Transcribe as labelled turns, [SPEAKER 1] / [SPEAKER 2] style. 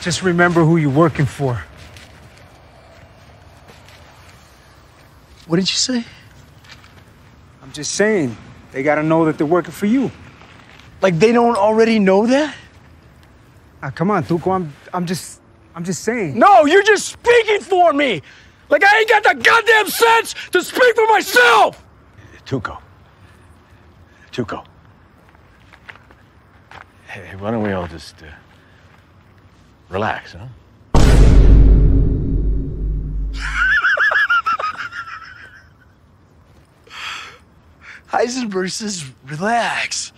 [SPEAKER 1] Just remember who you're working for.
[SPEAKER 2] What did you say?
[SPEAKER 1] I'm just saying, they gotta know that they're working for you.
[SPEAKER 2] Like they don't already know that?
[SPEAKER 1] Ah, come on, Tuco. I'm, I'm just, I'm just saying.
[SPEAKER 2] No, you're just speaking for me. Like I ain't got the goddamn sense to speak for myself.
[SPEAKER 3] Tuco. Tuco. Hey, why don't we all just uh, relax, huh?
[SPEAKER 2] Heisenberg says relax.